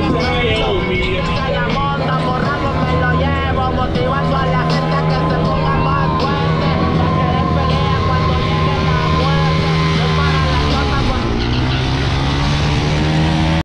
It's